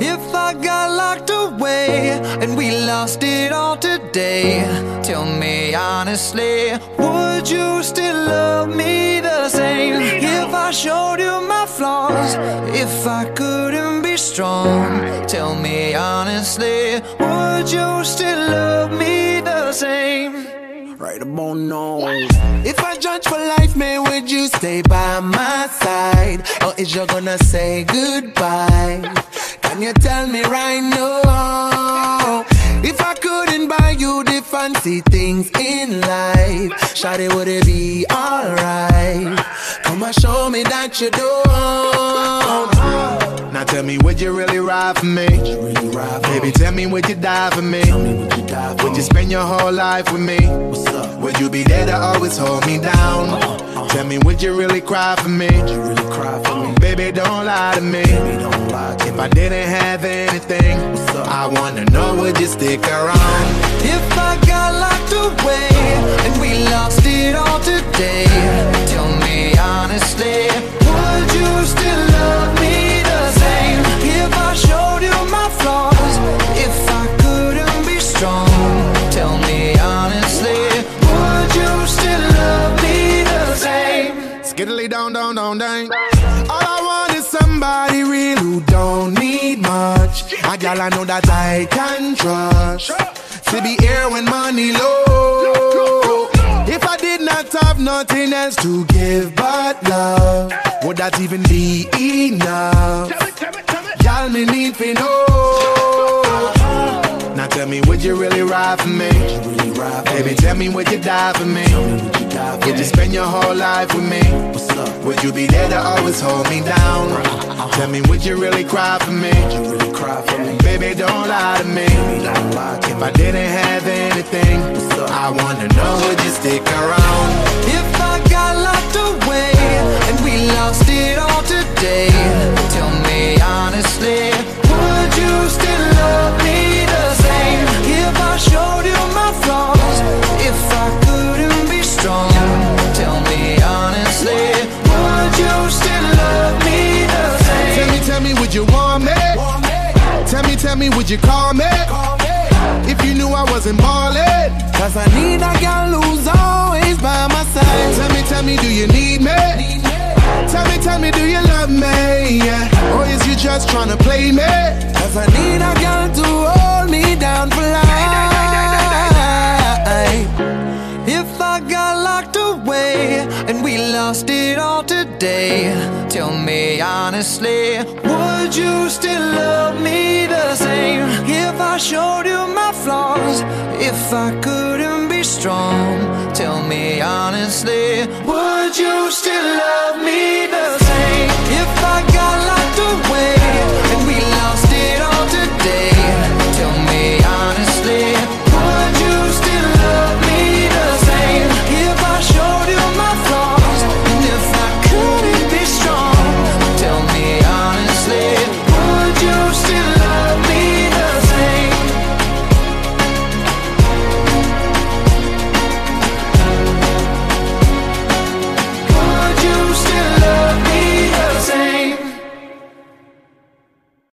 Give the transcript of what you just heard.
If I got locked away and we lost it all today, tell me honestly, would you still love me the same? If I showed you my flaws, if I couldn't be strong, tell me honestly, would you still love me the same? Right about now. If I judge for life, man, would you stay by my side? Or is you gonna say goodbye? Can you tell me right now? If I couldn't buy you the fancy things in life, Shawty, would it be alright? Come and show me that you don't. Now tell me, would you really ride for me? Really ride for Baby, tell me, would you die for me? Tell me, would you die for Would you spend your whole life with me? What's up? Would you be there to always hold me down? Uh-huh. Tell me, would you really cry for me? You really cry for me? Baby, don't lie to me. Baby, don't lie to If me. I didn't have anything? I wanna know, would you stick around? If I got locked away and we lost it all today, tell me honestly, same? Skiddly down, down, down, down. All I want is somebody real who don't need much. A gal I know that I can trust. To be here when money low. If I did not have nothing else to give but love, would that even be enough? Y'all me need to know. Now tell me, would you really ride for me? Really ride for Baby, me? tell me, would you die for me? Would you die for Would you spend your whole life with me? What's up? Would you be there to always hold me down? Uh-huh. Tell me, would you really cry for me? You really cry for me? Baby, don't lie to me. Don't lie to If me. I didn't have anything? I wanna know, would you stick around? If I got locked away and we lost it all today, tell me honestly, would you still would you want me? Tell me, tell me, would you call me? If you knew I wasn't ballin'. Cause I need a girl who's always by my side. Tell me, tell me, do you need me? Tell me, tell me, do you love me? Yeah. Or is you just tryna play me? Cause I need a girl to hold me down for life. If I got locked away and we lost it all today, tell me honestly, would you still love me the same? If I showed you my flaws, if I couldn't be strong, tell me honestly, would you still love me